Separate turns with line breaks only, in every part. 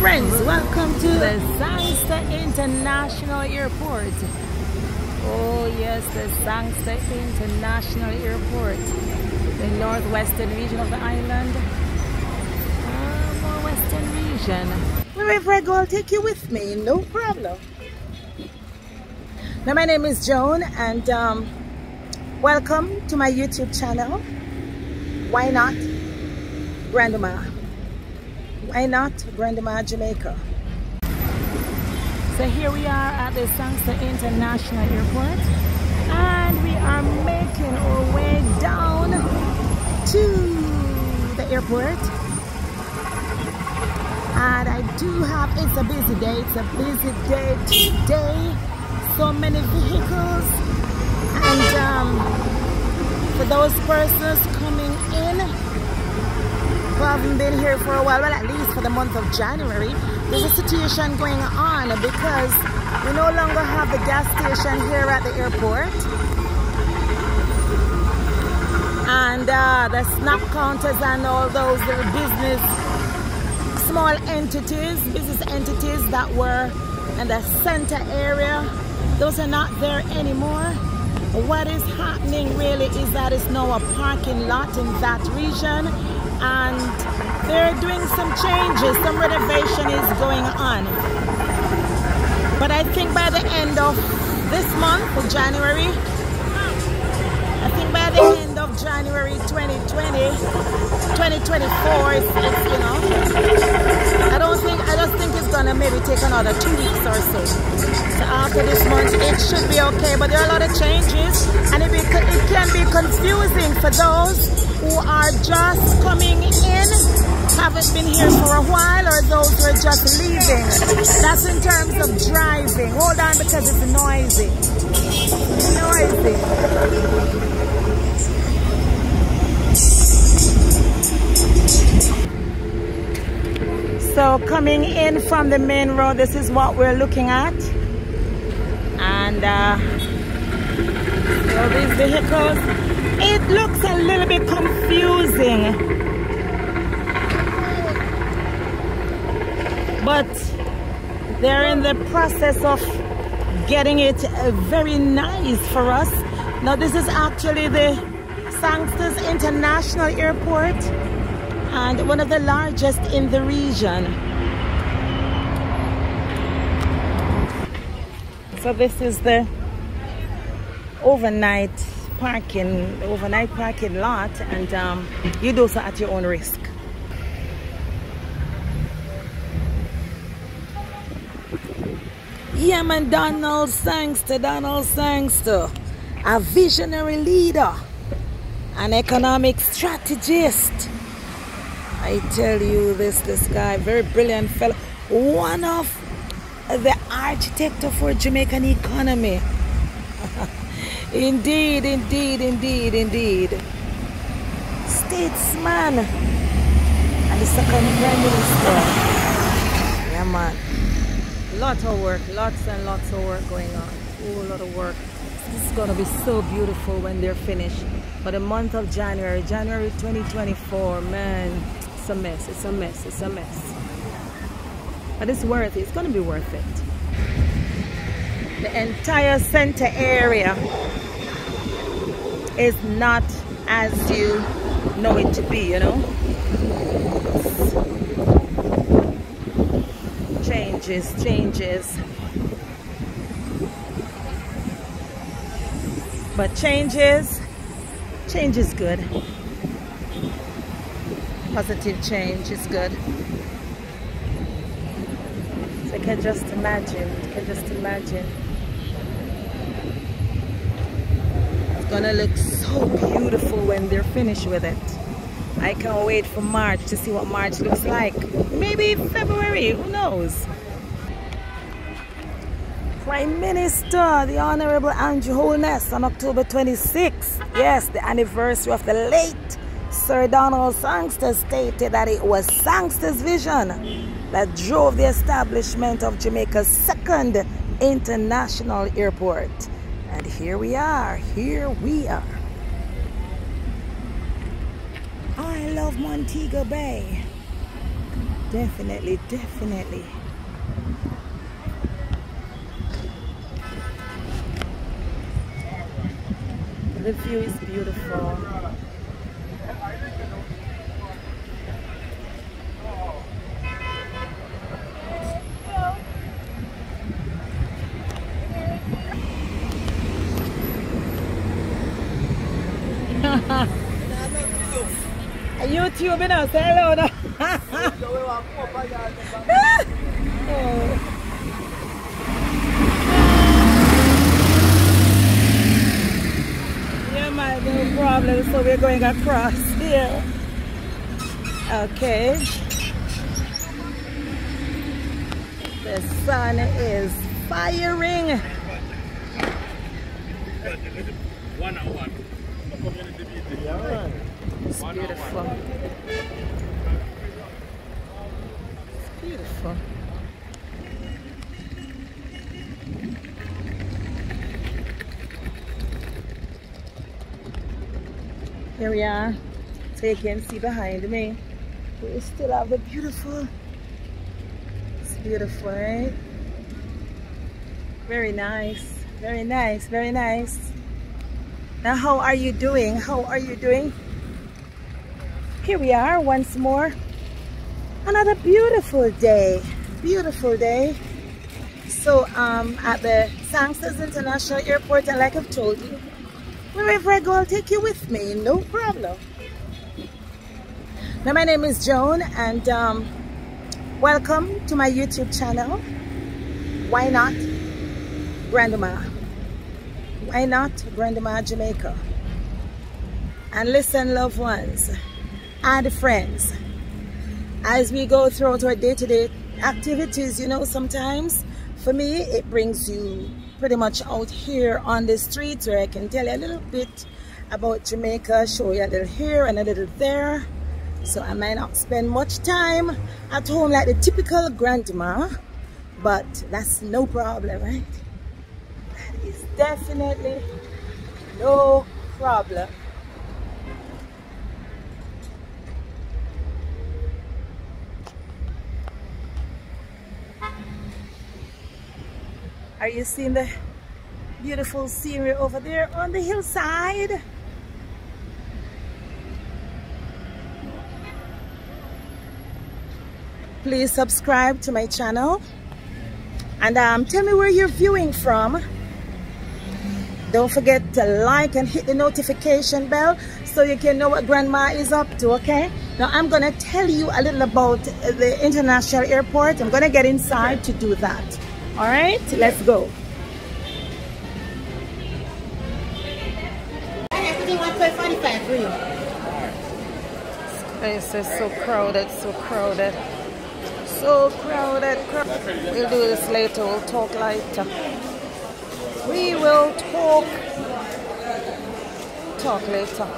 friends, welcome to the Sangster International Airport. Oh yes, the Sangster International Airport, the northwestern region of the island. Uh, northwestern region. Wherever I go, I'll take you with me, no problem. Now my name is Joan and um, welcome to my YouTube channel. Why not Grandma? Why not Grandma, Jamaica? So here we are at the Sangster International Airport and we are making our way down to the airport and I do have, it's a busy day, it's a busy day today so many vehicles and um, for those persons coming in who haven't been here for a while, well at least for the month of January, there's a situation going on because we no longer have the gas station here at the airport. And uh, the snap counters and all those little business, small entities, business entities that were in the center area, those are not there anymore. What is happening really is that it's now a parking lot in that region and they're doing some changes, some renovation is going on. But I think by the end of this month, January, I think by the end of January 2020, 2024, it's, it's, you know, I don't think, I just think it's gonna maybe take another two weeks or so. So after this month, it should be okay, but there are a lot of changes and it, be, it can be confusing for those who are just coming in, haven't been here for a while, or those who are just leaving. That's in terms of driving. Hold on because it's noisy. Noisy. So coming in from the main road, this is what we're looking at. And uh, so these vehicles it looks a little bit confusing. But they're in the process of getting it very nice for us. Now this is actually the Sangsters International Airport and one of the largest in the region. So this is the overnight parking, overnight parking lot, and um, you do so at your own risk. Yeah, man, Donald Sangster, Donald Sangster, a visionary leader, an economic strategist. I tell you this, this guy, very brilliant fellow, one of the architect for Jamaican economy. Indeed, indeed, indeed, indeed. Statesman and the second prime minister. Yeah, man. Lots of work, lots and lots of work going on. Oh, a lot of work. This is gonna be so beautiful when they're finished. But the month of January, January 2024, man, it's a mess, it's a mess, it's a mess. But it's worth it, it's gonna be worth it. The entire center area is not as you know it to be, you know. Changes, changes. But changes, change is good. Positive change is good. So you can just imagine, I can just imagine. It's gonna look so beautiful when they're finished with it. I can't wait for March to see what March looks like. Maybe February who knows? Prime Minister the Honorable Andrew Holness on October 26th yes the anniversary of the late Sir Donald Sangster stated that it was Sangster's vision that drove the establishment of Jamaica's second international airport and here we are. Here we are. I love Montego Bay. Definitely, definitely. The view is beautiful. YouTube, you know, say hello now. oh. Yeah, man, no problem. So we're going across here. Okay. The sun is firing. One on one. It's beautiful. It's beautiful. Here we are. So you can see behind me. We still have the beautiful. It's beautiful, right? Very nice. Very nice. Very nice. Now, how are you doing? How are you doing? Here we are once more. Another beautiful day. Beautiful day. So um at the Sangsters International Airport and like I've told you wherever I go I'll take you with me. No problem. Now my name is Joan and um, welcome to my YouTube channel. Why not Grandma? Why not Grandma Jamaica? And listen loved ones and friends. As we go throughout our day-to-day -day activities you know sometimes for me it brings you pretty much out here on the streets where I can tell you a little bit about Jamaica show you a little here and a little there. So I might not spend much time at home like the typical grandma but that's no problem right? That is definitely no problem Are you seeing the beautiful scenery over there on the hillside? Please subscribe to my channel and um, tell me where you're viewing from. Don't forget to like and hit the notification bell so you can know what grandma is up to, okay? Now I'm gonna tell you a little about the international airport. I'm gonna get inside to do that. All right, let's go. Space is so crowded, so crowded. So crowded, crowded. We'll do this later, we'll talk later. We will talk, talk later.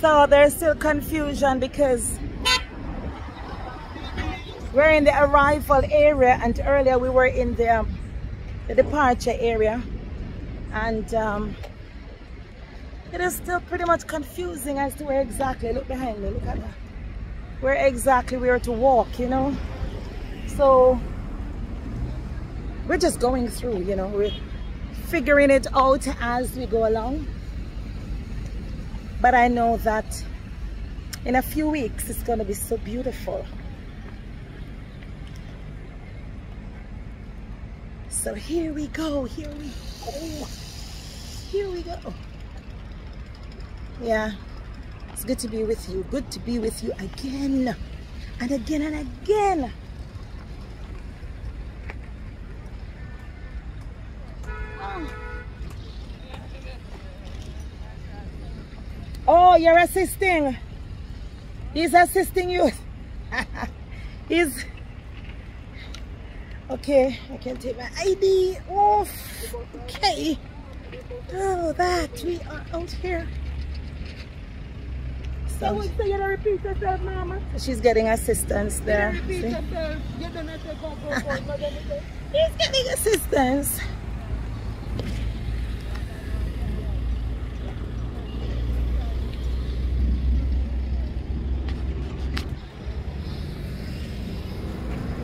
So there's still confusion because we're in the arrival area and earlier we were in the, um, the departure area. And um, it is still pretty much confusing as to where exactly, look behind me, look at that, where exactly we are to walk, you know. So we're just going through, you know, we're figuring it out as we go along but I know that in a few weeks it's going to be so beautiful. So here we go here we go. Here we go. Yeah it's good to be with you. Good to be with you again and again and again Oh, you're assisting. He's assisting you. He's okay. I can take my ID off. Okay. Oh, that we are out here. So, so you repeat yourself, Mama. She's getting assistance there. He's getting assistance.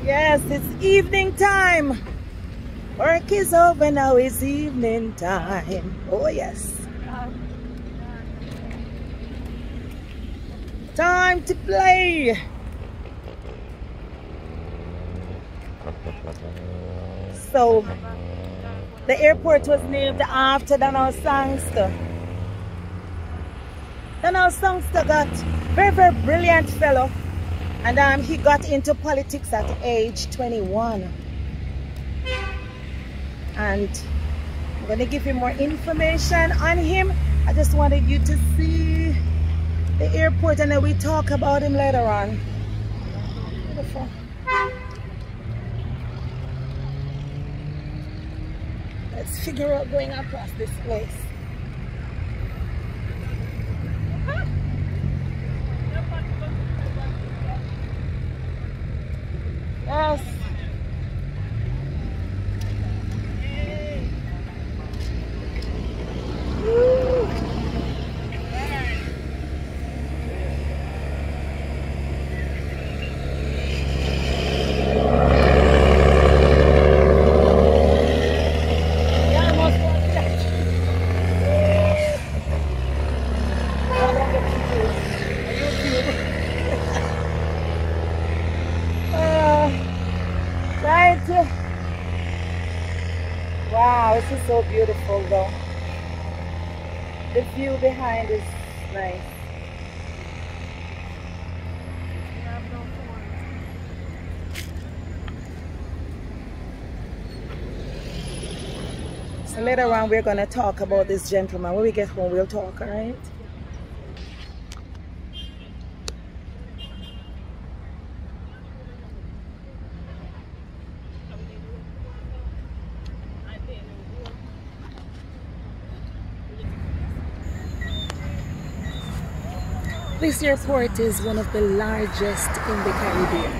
Yes, it's evening time. Work is over now, it's evening time. Oh, yes. Time to play. So, the airport was named after Donald Sangster. Donald Sangster got very, very brilliant fellow. And um, he got into politics at age 21. And I'm going to give you more information on him. I just wanted you to see the airport and then we talk about him later on. Beautiful. Let's figure out going across this place. Yes. Wow, this is so beautiful though. The view behind is nice. So later on we're going to talk about this gentleman. When we get home we'll talk, alright? This airport is one of the largest in the Caribbean.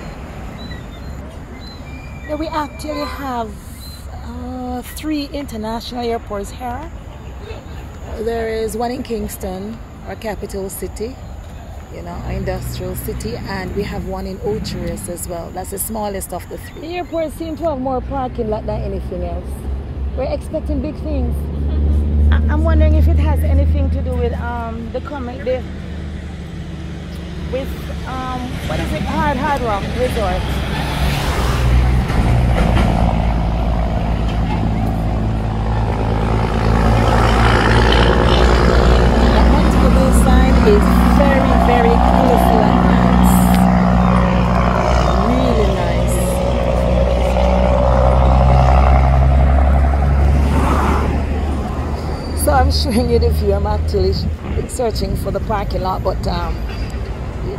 Now we actually have uh, three international airports here. There is one in Kingston, our capital city, you know, our industrial city, and we have one in Ocho-Rios as well. That's the smallest of the three. The airport seems to have more parking lot than anything else. We're expecting big things. I'm wondering if it has anything to do with um, the comment the with um, what is it? Hard Hard Rock Resort. The sign is very, very colorful and nice. Really nice. So I'm showing you the view. I'm actually searching for the parking lot, but um,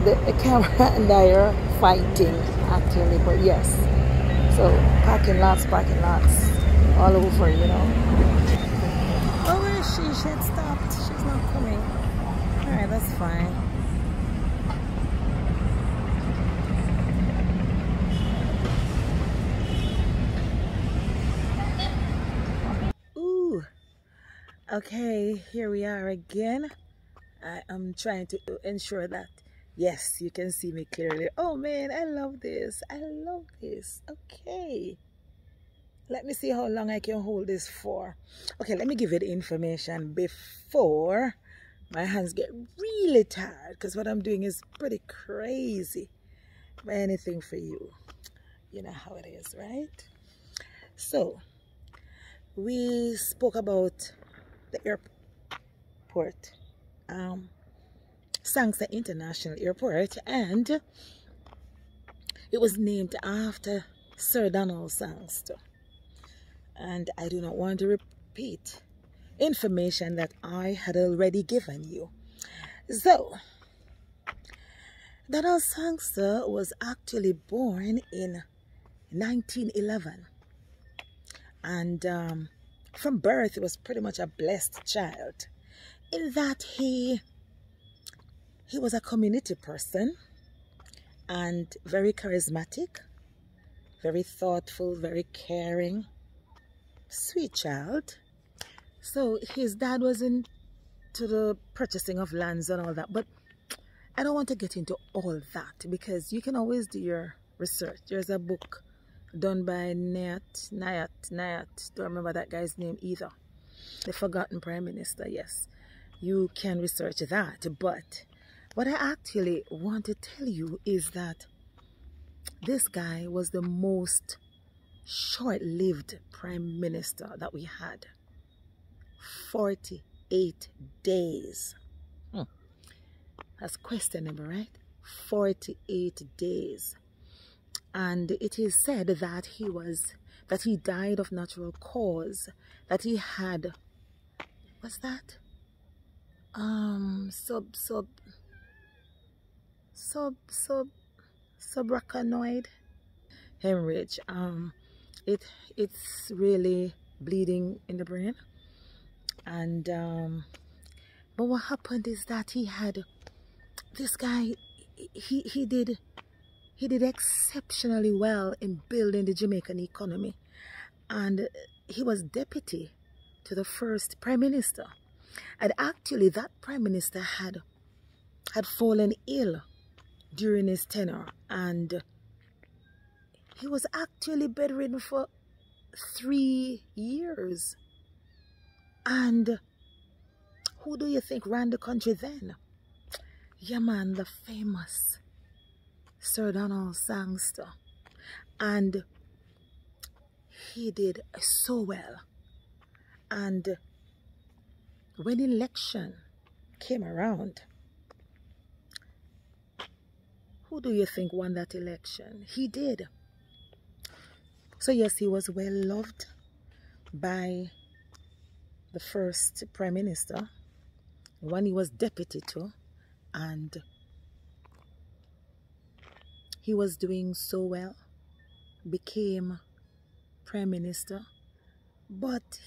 the, the camera and I are fighting actually, but yes. So parking lots, parking lots, all over, you know. Oh, where is she? She had stopped. She's not coming. All right, that's fine. Okay, here we are again. I am trying to ensure that Yes, you can see me clearly. Oh man, I love this. I love this. Okay. Let me see how long I can hold this for. Okay, let me give you the information before my hands get really tired because what I'm doing is pretty crazy. Anything for you. You know how it is, right? So, we spoke about the airport. Um, Sangster International Airport and it was named after Sir Donald Sangster. And I do not want to repeat information that I had already given you. So, Donald Sangster was actually born in 1911. And um, from birth, he was pretty much a blessed child in that he he was a community person and very charismatic, very thoughtful, very caring, sweet child. So his dad was into the purchasing of lands and all that, but I don't want to get into all that because you can always do your research. There's a book done by Nayat, Nayat, Nayat. Don't remember that guy's name either. The forgotten prime minister, yes. You can research that. But what I actually want to tell you is that this guy was the most short-lived prime minister that we had. 48 days. Hmm. That's questionable, right? 48 days and it is said that he was that he died of natural cause that he had what's that? Um sub sub sub sub subarachnoid. Hemorrhage. Um it it's really bleeding in the brain. And um but what happened is that he had this guy he he did he did exceptionally well in building the Jamaican economy. And he was deputy to the first prime minister. And actually that prime minister had had fallen ill during his tenure and he was actually bedridden for three years. And who do you think ran the country then? Yeah man, the famous Sir Donald Sangster. And he did so well. And when election came around, who do you think won that election? He did. So yes, he was well loved by the first prime minister, when he was deputy to, and he was doing so well, became prime minister, but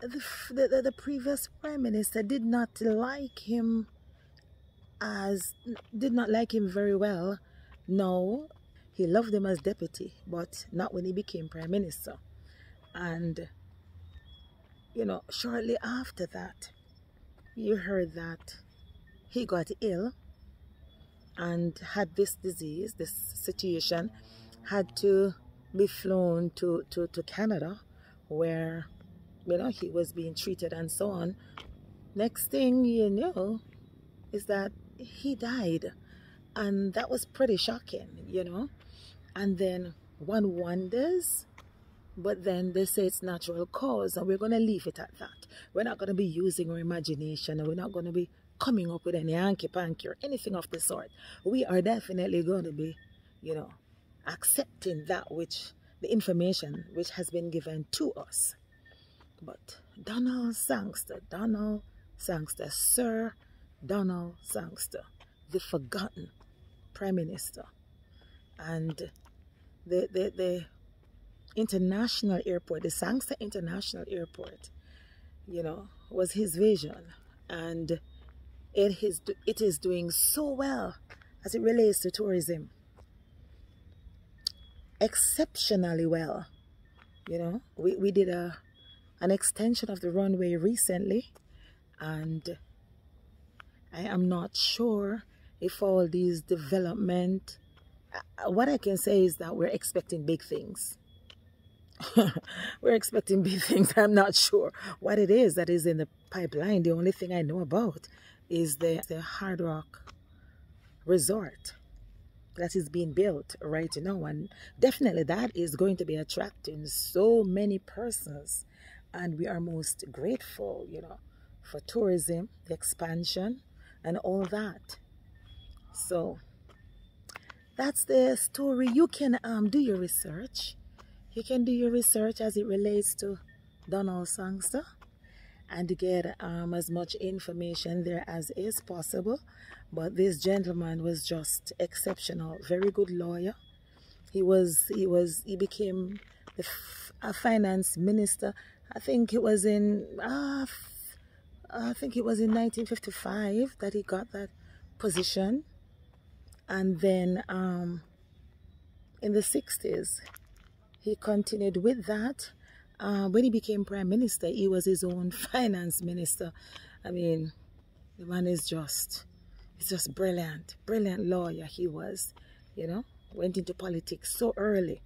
the, the, the previous prime minister did not like him as did not like him very well. No, he loved him as deputy, but not when he became prime minister. And you know, shortly after that, you heard that he got ill and had this disease, this situation, had to be flown to, to, to Canada where, you know, he was being treated and so on. Next thing you know is that he died. And that was pretty shocking, you know. And then one wonders, but then they say it's natural cause, and we're going to leave it at that. We're not going to be using our imagination, and we're not going to be coming up with any hanky panky or anything of the sort. We are definitely going to be, you know, accepting that which the information which has been given to us. But Donald Sangster, Donald Sangster, Sir Donald Sangster, the forgotten Prime Minister, and the, the, the international airport, the Sangster International Airport, you know, was his vision. And it is, it is doing so well as it relates to tourism. Exceptionally well. You know, we, we did a an extension of the runway recently and I am not sure if all these development uh, what I can say is that we're expecting big things. we're expecting big things. I'm not sure what it is that is in the pipeline. The only thing I know about is the, the Hard Rock Resort that is being built right now. And definitely that is going to be attracting so many persons. And we are most grateful you know for tourism the expansion and all that. So that's the story. You can um, do your research. You can do your research as it relates to Donald Sangster and get um, as much information there as is possible. But this gentleman was just exceptional, very good lawyer. He was, he was, he became the a finance minister. I think it was in, uh, I think it was in 1955 that he got that position. And then um, in the 60s, he continued with that uh, when he became prime minister, he was his own finance minister. I mean, the man is just, he's just brilliant, brilliant lawyer he was, you know. went into politics so early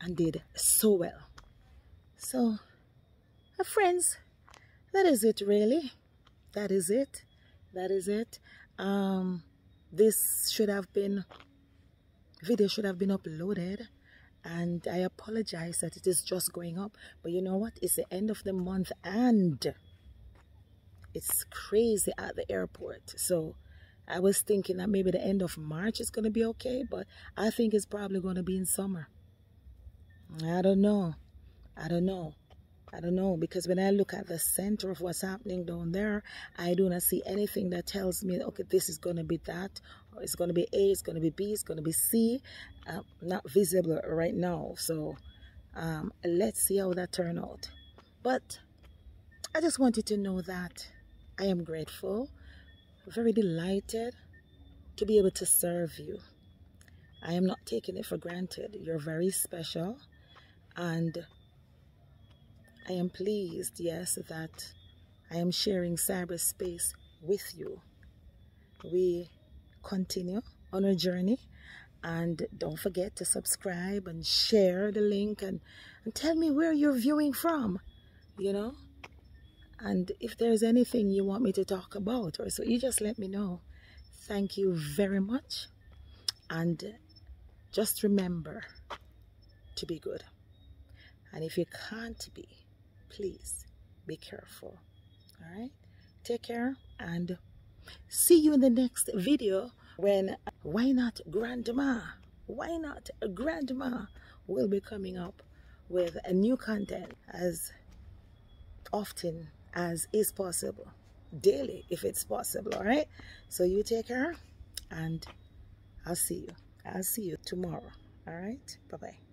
and did so well. So, uh, friends, that is it really. That is it. That is it. Um, this should have been, video should have been uploaded and I apologize that it is just going up. But you know what? It's the end of the month and it's crazy at the airport. So I was thinking that maybe the end of March is going to be okay, but I think it's probably going to be in summer. I don't know. I don't know. I don't know because when I look at the center of what's happening down there, I do not see anything that tells me, okay, this is going to be that, it's going to be A, it's going to be B, it's going to be C, not visible right now. So um, let's see how that turn out. But I just wanted to know that I am grateful, very delighted to be able to serve you. I am not taking it for granted. You're very special and I am pleased, yes, that I am sharing cyberspace with you. We continue on our journey and don't forget to subscribe and share the link and, and tell me where you're viewing from, you know. And if there's anything you want me to talk about or so, you just let me know. Thank you very much. And just remember to be good. And if you can't be, please be careful. All right? Take care and see you in the next video when Why Not Grandma? Why Not Grandma will be coming up with a new content as often as is possible daily if it's possible all right? So you take care and i'll see you. I'll see you tomorrow all right? Bye bye